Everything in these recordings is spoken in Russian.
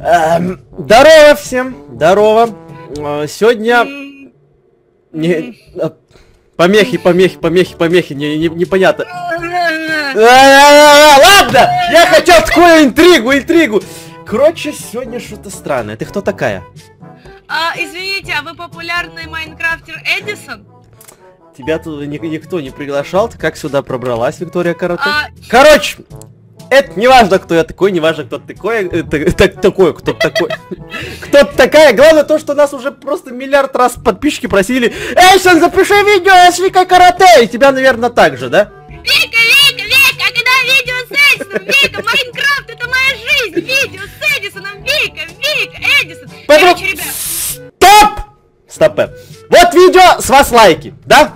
Эм, здорово всем, здорово. Э, Сегодня... Не... э, Помехи, помехи, помехи, помехи, не, не- непонятно. А, Ладно, я хотел такую интригу, интригу. Короче, сегодня что-то странное. Ты кто такая? А, извините, а вы популярный майнкрафтер Эдисон? Тебя тут ни- никто не приглашал, ты как сюда пробралась, Виктория Карате? А, Короче, это не важно, кто я такой, не важно, кто такой, э, та- так- такой, кто такой. Кто такая, главное то, что нас уже просто миллиард раз подписчики просили, Эйсон, запиши видео с Викой Карате, и тебя, наверное, так же, да? Вика, Вика, Вика, а когда видео с Эдисоном? Вика, Майнкрафт это моя жизнь! Видео с Эдисоном! Вика, Вика, Эдисон! Поэтому- Короче, ребят, Стоп! Стоп. э. Вот видео, с вас лайки, да?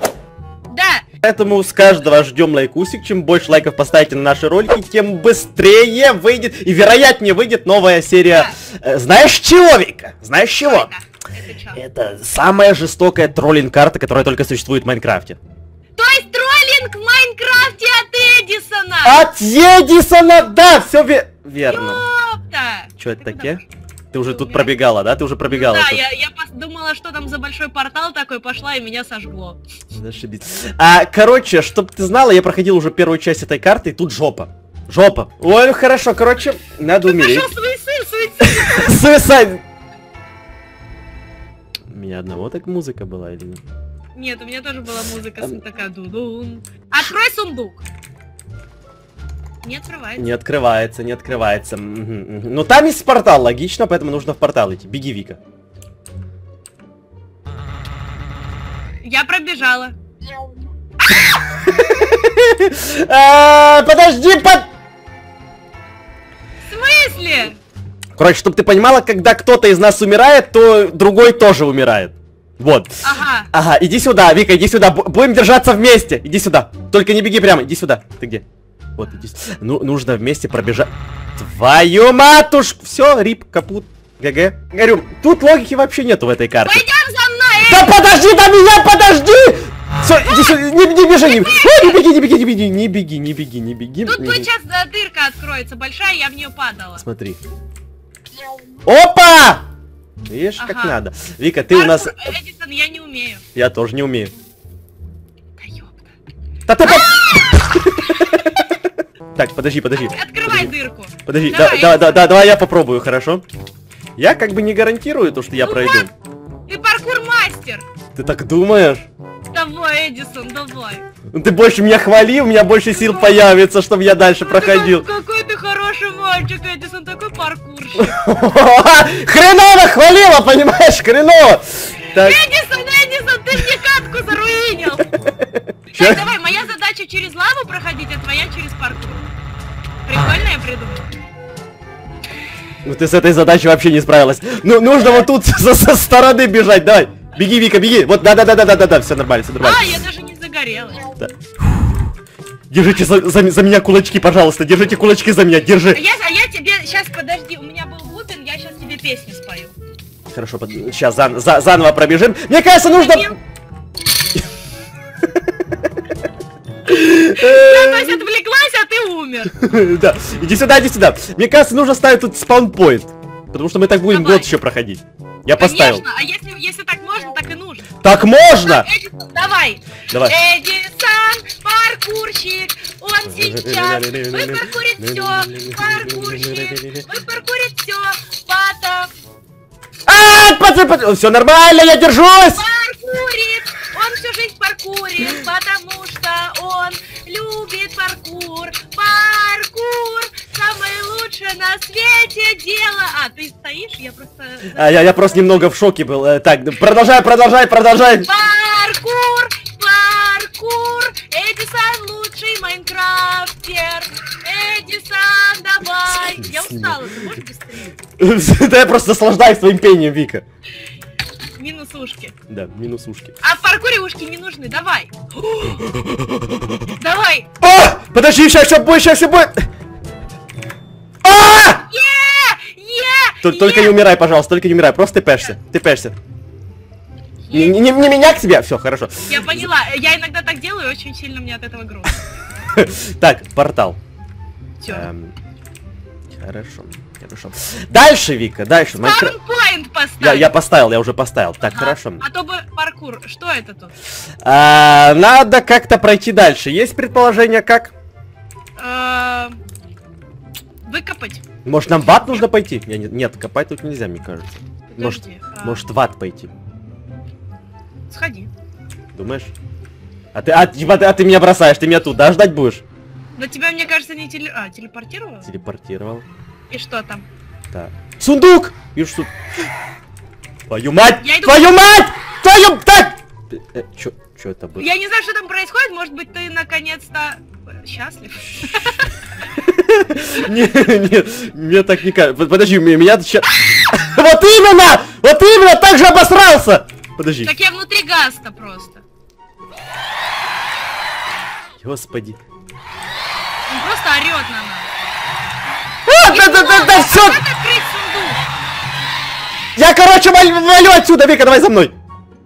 да, Поэтому с каждого ждем лайкусик. Чем больше лайков поставите на наши ролики, тем быстрее выйдет и вероятнее выйдет новая серия. э, знаешь чего, Вика? Знаешь чего? это? Это чё? Самая жестокая троллинг-карта, которая только существует в Майнкрафте. То есть троллинг в Майнкрафте от Эдисона! От Едисона, да, все верно. Ёпта! Что это Ты такие? Ты уже тут пробегала, да? Ты уже пробегала. Да, тут. я, я думала, что там за большой портал такой пошла и меня сожгло. Зашибись. А, короче, чтоб ты знала, я проходил уже первую часть этой карты, и тут жопа. Жопа. Ой, ну хорошо, короче, надо умереть. Пошел суицид, суицид! Суицид! У меня одного так музыка была или нет? Нет, у меня тоже была музыка такая дудун. Открой сундук. Не открывается. Не открывается, не открывается. Мгм. Ну там есть портал, логично, поэтому нужно в портал идти. Беги, Вика. Я пробежала. А, Подожди, под... В смысле? Короче, чтобы ты понимала, когда кто-то из нас умирает, то другой тоже умирает. Вот. Ага. Ага, иди сюда, Вика, иди сюда. Бу- Будем держаться вместе. Иди сюда. Только не беги прямо, иди сюда. Ты где? Вот, иди. Ну, нужно вместе пробежать. Твою матушку! Все, рип, капут. ГГ. Говорю, тут логики вообще нету в этой карте. Пойдем за мной! Да подожди до меня, подожди! Все, иди сюда, не, не бежи, не, Ой, не беги, не беги, не беги, не беги, не беги, не беги. Тут не беги. сейчас э, дырка откроется большая, я в нее падала. Смотри. Опа! Видишь, как Ага. надо. Вика, ты у нас... Паркур, Эдисон, я не умею. Я тоже не умею. Да ёпта. Да ты по- Так, подожди, подожди. Открывай дырку. Подожди, да, Давай. да, да, да, давай я попробую, хорошо? Я как бы не гарантирую то, что я Ну пройду. Ты паркур-мастер. Ты так думаешь? Давай, Эдисон, давай. Ну ты больше меня хвали, у меня больше сил появится, чтобы я дальше Ну, проходил. ты Какой ты хороший мальчик, Эдисон, такой паркурщик. Хреново хвалила, понимаешь, хреново. Эдисон, Эдисон, ты мне катку заруинил. Так, давай, моя задача через лаву проходить, а твоя через паркур. Прикольно я придумала. ну ты с этой задачей вообще не справилась. Ну, нужно вот тут со, со стороны бежать, давай. Беги, Вика, беги. Вот, да-да-да-да-да-да, все нормально, все нормально. А, я даже не загорелась. Да. Держите за, за- за меня кулачки, пожалуйста, держите кулачки за меня, А держи. я, а я тебе, сейчас подожди, у меня был бубен, я сейчас тебе песню спою. Хорошо, сейчас заново пробежим. Мне кажется, нужно... Я, то есть отвлеклась, а ты умер. Да, иди сюда, иди сюда. Мне кажется, нужно ставить тут спаунпоинт. Потому что мы так будем год еще проходить. Я поставил. Конечно, а если, если так можно, так и нужно. Так можно! Эдисон, давай. Давай. Эдисон, паркурщик, он сейчас выпаркурит все, паркурщик, выпаркурит все, потом А, пацан, пацан, все нормально, я держусь! паркурит, всю жизнь паркурит, потому что он любит паркур, паркур, самое лучшее на свете дело. А, ты стоишь? Я просто... А, я, я просто немного в шоке был. Э, Так, продолжай, продолжай, продолжай. Паркур, паркур, Эдисон лучший майнкрафтер. Эдисон, давай. Я устала, ты можешь быстрее? Да я просто наслаждаюсь твоим пением, Вика. Минус ушки. Да, минус ушки. А в паркуре ушки не нужны, давай. Давай. А! Подожди, сейчас все будет, сейчас все будет. А! Только не умирай, пожалуйста, только не умирай, просто ты пешься, ты пешься. Не, не- не меня к тебе, все, хорошо. Я поняла, я иногда так делаю, очень сильно мне от этого грустно. Так, портал. Эм, Хорошо. Хорошо. Дальше, Вика, дальше. Поставь. Я, я поставил, я уже поставил. Так, Ага. хорошо. А то бы паркур. Что это тут? А, надо как-то пройти дальше. Есть предположение, как? Э, Выкопать. Может, нам в ад нужно пойти? Я не- нет, копать тут нельзя, мне кажется. Может, Подожди, а, может в ад пойти. Сходи. Думаешь? А ты, а, ты- а ты меня бросаешь, ты меня тут, да, ждать будешь? Но тебя, мне кажется, не теле... А, телепортировал? Телепортировал. И что там? Так. Сундук! Вижу, что... Твою мать! Я иду- Твою мать! Твою... Так! Э, чё, чё это было? Я не знаю, что там происходит. Может быть, ты наконец-то счастлив? Не, не, мне так не кажется. Под- Подожди, меня- ща- Вот именно! Вот именно! Так же обосрался! Подожди. Так я внутри гаста просто. Господи. Он просто орет на нас. А, да, да, да, да, все! Я, короче, валю, отсюда, Вика, давай за мной.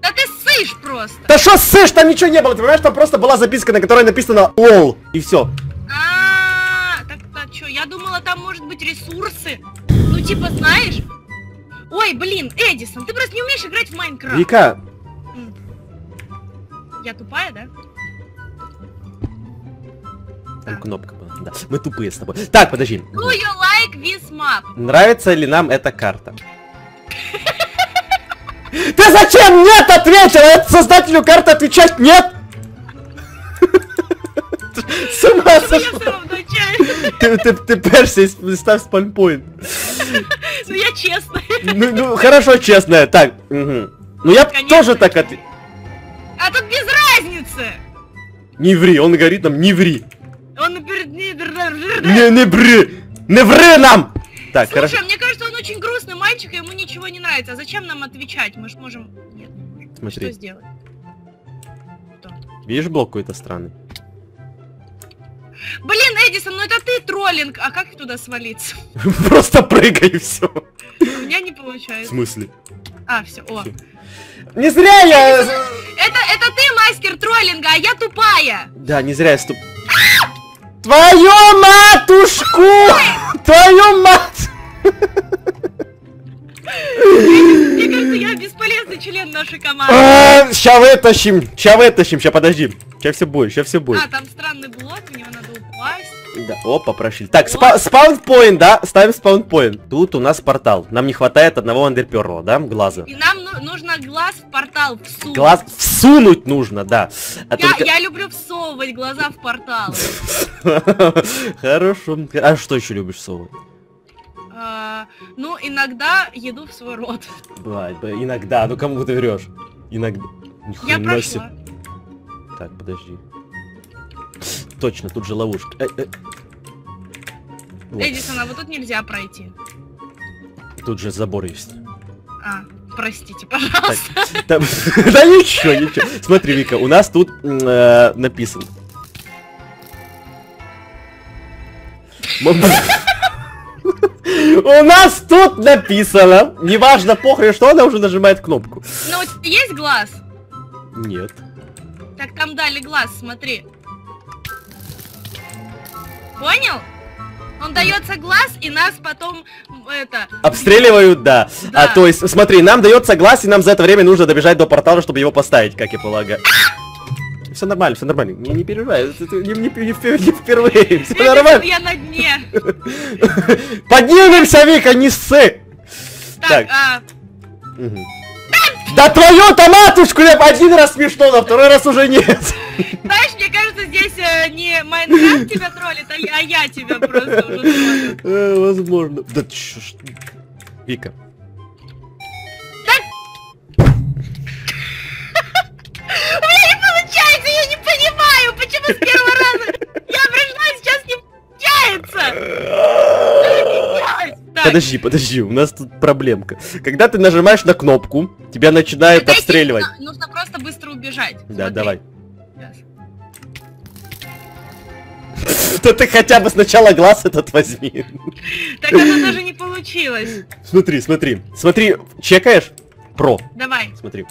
Да ты сышь просто. Да что ссышь, там ничего не было, ты понимаешь, там просто была записка, на которой написано лол, и все. А, так-то чё? Я думала, там может быть ресурсы. Ну, типа, знаешь? Ой, блин, Эдисон, ты просто не умеешь играть в Майнкрафт. Вика. Я тупая, да? там Так. кнопка была, да. Мы тупые с тобой. Так, подожди. Do map? Нравится ли нам эта карта? Ты зачем нет ответил? Это создателю карты отвечать нет? С ума сошла. Ты, ты, ты перся и ставь спальпоинт. Ну, я честная. Ну, ну, хорошо, честно. Так. Ну я Конечно. тоже так ответил. А тут без разницы. Не ври, он говорит нам, не ври. Он ней... Не, не ври. Не ври нам! Так, Слушай, хорошо. мне кажется, он очень грустный мальчик, и ему ничего не нравится. А зачем нам отвечать? Мы же можем... Нет. Смотри. Что сделать? Что? Видишь блок какой-то странный? Блин, Эдисон, ну это ты троллинг. А как туда свалиться? Просто прыгай и все. У меня не В получается. смысле? А, все, о. Не зря я... Это, это ты мастер троллинга, а я тупая. Да, не зря я ступ... Твою матушку! Твою мать! Мне кажется, я бесполезный член нашей команды. Сейчас вытащим, сейчас вытащим, сейчас подожди. Сейчас все будет, сейчас все будет. А, там странный блок, в него надо упасть. Да, опа, прошли. Так, спа спаунпоинт, да? Ставим спаунпоинт. Тут у нас портал. Нам не хватает одного андерперла, да? Глаза. И нам ну- нужно глаз в портал всунуть. Глаз всунуть нужно, да. А Я, только- я люблю всовывать глаза в портал. Хорошо. А что еще любишь совать? А, ну, иногда еду в свой рот. Бывает, иногда. Ну кому ты врешь? Иногда. Я прошла. Так, подожди. Точно, тут же ловушка. Э, э. Вот, Эдисон, а вот тут нельзя пройти. тут же забор есть. А, простите, Так, пожалуйста. там- Да ничего, ничего. Смотри, Вика, у нас тут э, написано. У нас тут написано. Неважно, похрен, что она уже нажимает кнопку. Ну, у тебя есть глаз? Нет. Так там дали глаз, смотри. Понял? Он дается глаз, и нас потом это... Обстреливают, да. А Да. то есть, смотри, нам дается глаз, и нам за это время нужно добежать до портала, чтобы его поставить, как я полагаю. Все нормально, все нормально. Не, не переживай, это- не, не- не не впервые. Все Эдисон, нормально. я на дне. Поднимемся, Вика, не ссы! Так, Так. а, Мгм. Да твою-то матушку, я один раз смешно, на второй раз уже нет. знаешь, кажется, здесь э, не Майнкрафт тебя троллит, а я, а тебя просто уже троллю. Э, Возможно. Да чё ж- Вика. У меня не получается, я не понимаю, почему с первого раза я пришла, сейчас не получается. Подожди, подожди, у нас тут проблемка. Когда ты нажимаешь на кнопку, тебя начинают дайте- обстреливать. Нужно, просто быстро убежать. Да, давай. Сейчас. Да ты хотя бы сначала глаз этот возьми. Так оно даже не получилось. Смотри, смотри. Смотри, чекаешь? Про. Давай. Смотри.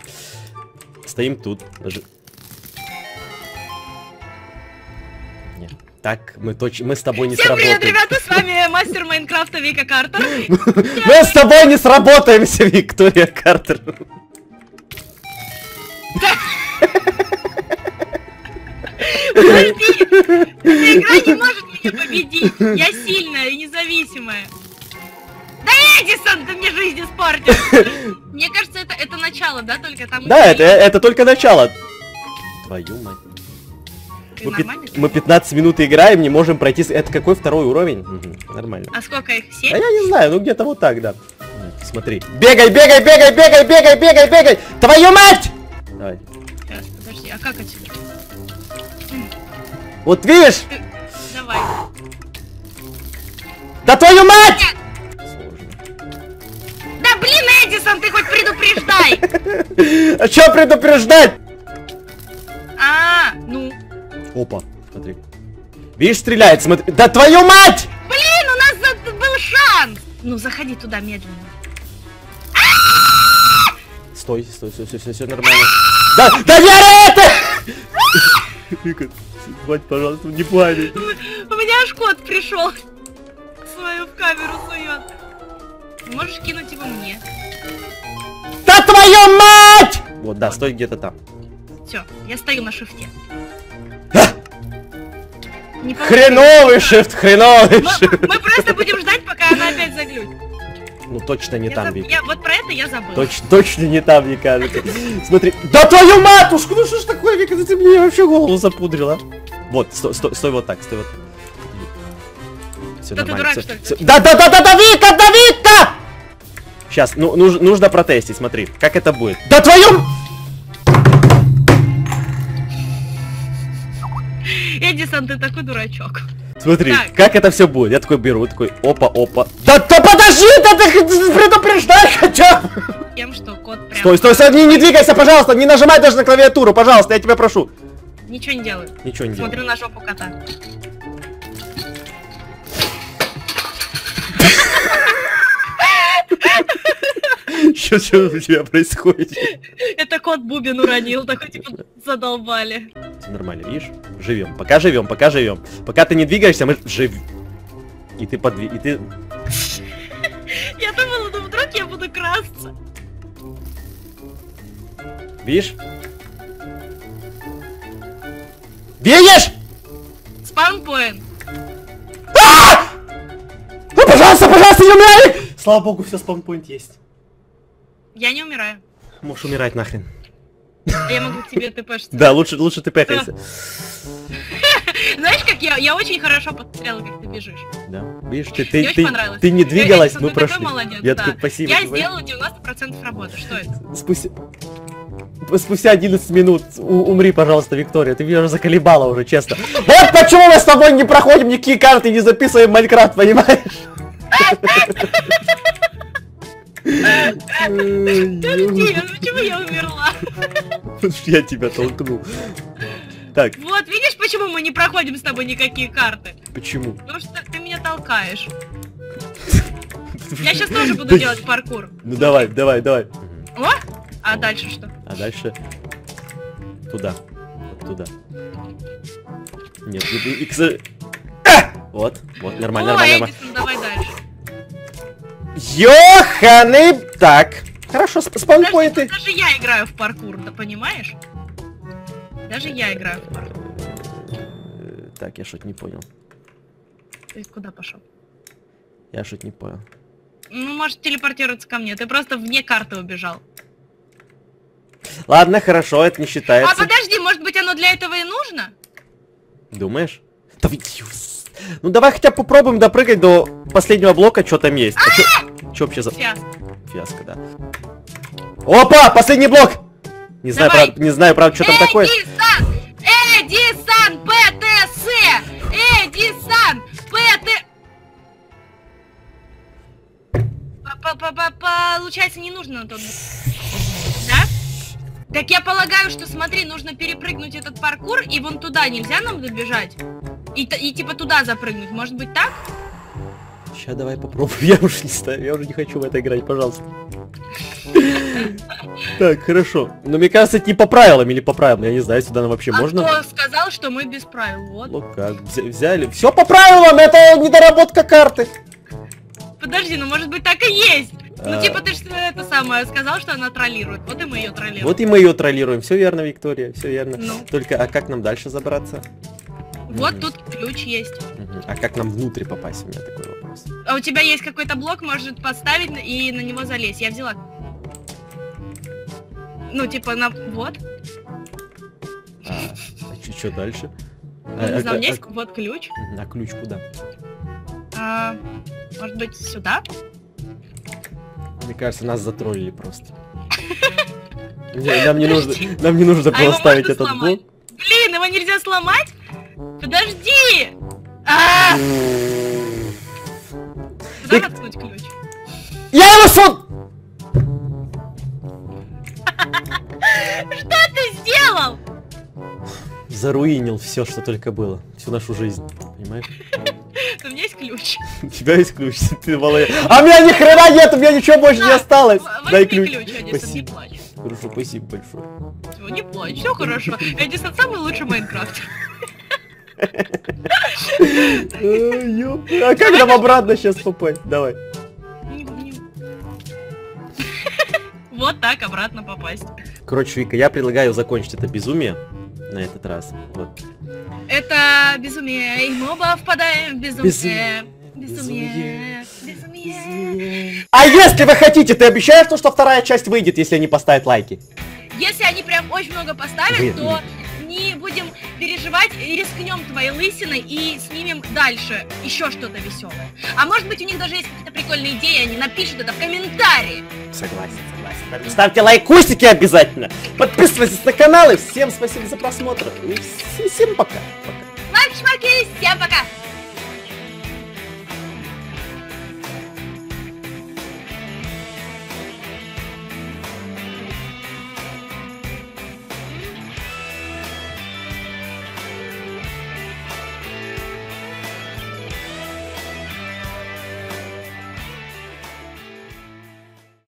Стоим тут. Нет. Так, мы точно, мы с тобой не Всем привет, сработаем. ребята, с вами мастер Майнкрафта Вика Картер. Мы с тобой не сработаемся, Виктория Картер. Подожди, эта игра не может меня победить. Я сильная и независимая. Да Эдисон, ты мне жизнь испортил. Мне кажется, это, это начало, да, только там... Да, это, это только начало. Твою мать. Ты Мы, пи- мы 15 минут играем, не можем пройти. Это какой второй уровень? Мгм, нормально. А сколько их? А Семь? я не знаю, ну где-то вот так, да. Смотри. Бегай, бегай, бегай, бегай, бегай, бегай, бегай! Твою мать! Давай. Сейчас, подожди, а как отсюда? Вот видишь? Давай. Да твою мать! Да блин, Эдисон, ты хоть предупреждай! А что предупреждать? А, ну. Опа, смотри. Видишь, стреляет, смотри. Да твою мать! Блин, у нас был шанс! Ну, заходи туда медленно. Стой, стой, стой, стой, стой, все нормально. Да, да я это! Вика, мать, пожалуйста, не плани. У меня аж кот пришел. Свою в камеру сует. Можешь кинуть его мне. Да твою мать! Вот, да, стой где-то там. Все, я стою на шифте. А! Хреновый шифт, хреновый шифт. мы просто будем ждать, пока она опять заглючит. Ну точно не Я там, заб- Вик. я- вот про это я забыла. Точно, точно не там, мне кажется. Смотри. Да твою матушку, ну что ж такое, Вика, ты мне вообще голову запудрила. Вот, стой, стой, стой вот так, стой вот. Все Да ты нормально. дурак, что ли? всё- Да, да, да, да, да, Вика, да, Вика! Сейчас, ну, нуж- нужно протестить, смотри, как это будет. Да твою... Эдисон, ты такой дурачок. Смотри, Так. как это все будет. Я такой беру, такой, опа, опа. Да, да подожди, да ты предупреждай хотя бы. Тем, что кот прям Стой, стой, стой, не, не двигайся, пожалуйста, не нажимай даже на клавиатуру, пожалуйста, я тебя прошу. ничего не делает. Ничего не делай. Смотрю на жопу кота. Что, что у тебя происходит? Это кот бубен уронил, такой типа задолбали. Нормально, видишь? Живем. Пока живем, пока живем. Пока ты не двигаешься, мы живем. И ты подви... И ты... Я думала, ну вдруг я буду красться. Видишь? Видишь? Спаунпоинт. Ну, пожалуйста, пожалуйста, не умирай! Слава богу, все спаунпоинт есть. Я не умираю. Можешь умирать нахрен. Я могу тебе тпшиться. Да, лучше, лучше ты пехайся. Знаешь, как я, я очень хорошо подстрела, как ты бежишь. Да. Видишь, ты, ты, ты, понравилось. ты не двигалась, Эдисон, мы ты такой прошли. молодец, Я да. такой, спасибо. Я тебе. сделала 90% работы. Что это? Спустя... Спустя 11 минут у- умри, пожалуйста, Виктория. Ты меня уже заколебала уже, честно. Вот почему мы с тобой не проходим никакие карты и не записываем Майнкрафт, понимаешь? Подожди, а почему я умерла? Я тебя толкнул. Так, Вот, видишь, почему мы не проходим с тобой никакие карты? почему? Потому что ты меня толкаешь. Я сейчас тоже буду делать паркур. Ну давай, давай, давай. О! А дальше что? А дальше туда, вот туда. Нет, и, А! Вот, вот, нормально, нормально, нормально. Давай дальше. Йоханы! Так, хорошо, сп- спаунпоинты. тут даже я играю в паркур, ты понимаешь? Даже я играю в паркур. Э, Так, я что-то не понял. Ты куда пошел? Я что-то не понял. Ну, может телепортироваться ко мне. Ты просто вне карты убежал. Ладно, хорошо, это не А считается. подожди, может быть оно для этого и нужно? Думаешь? Да вы-. Ну давай хотя бы попробуем допрыгать до последнего блока, что там есть. А чё вообще за Сейчас. фиаско, да? Опа, последний блок! Не знаю, Давай. правда, не знаю, правда, что там такое. Эдисон! ПТС! Эдисон! ПТ... Получается, не нужно на тот... Да? Так я полагаю, что смотри, нужно перепрыгнуть этот паркур, и вон туда нельзя нам добежать? И, и типа туда запрыгнуть, может быть так? Сейчас давай попробуем. Я уже не знаю, я уже не хочу в это играть, пожалуйста. Так, хорошо. Но мне кажется, это не по правилам или по правилам. Я не знаю, сюда нам вообще А можно. кто сказал, что мы без правил? Вот. Ну как, взя- взяли. Все по правилам, это недоработка карты. Подожди, ну может быть так и есть. А. Ну типа ты ж это самое сказал, что она троллирует. Вот и мы ее троллируем. Вот и мы ее троллируем. Все верно, Виктория, все верно. Ну. Только, а как нам дальше забраться? Вот тут ключ есть. А как нам внутрь попасть? У меня такой вопрос. А у тебя есть какой-то блок, может поставить и на него залезть. Я взяла. Ну, типа, на... Вот. А, что дальше? Ну, А, не а- знаю, а- есть вот ключ. Мгм, А ключ куда? А, может быть, сюда? Мне кажется, нас затроллили просто. Не, Нам не нужно, нам не нужно А было ставить этот блок. Блин, его нельзя сломать? Подожди! Заруинил все, что только было. Всю нашу жизнь. Понимаешь? У меня есть ключ. У тебя есть ключ, ты молодец. А у меня ни хрена нет, у меня ничего больше не осталось. Дай ключ. Спасибо. Хорошо, спасибо большое. Не плачь, все хорошо. Эдисон самый лучший Майнкрафт. А как нам обратно сейчас попасть? Давай. Вот так обратно попасть. Короче, Вика, я предлагаю закончить это безумие на этот раз. Вот. Это безумие, и мы оба впадаем в безумие. Безумие. Безумие, безумие. А если вы хотите, ты обещаешь, то, что вторая часть выйдет, если они поставят лайки? Если они прям очень много поставят, Блин. то не будем переживать, и рискнем твоей лысиной и снимем дальше еще что-то веселое. А может быть у них даже есть какие-то прикольные идеи, они напишут это в комментарии. Согласен, согласен. Ставьте лайкусики обязательно. Подписывайтесь на канал и всем спасибо за просмотр. И вс- всем пока. Пока. Лайк, шмаки, всем пока!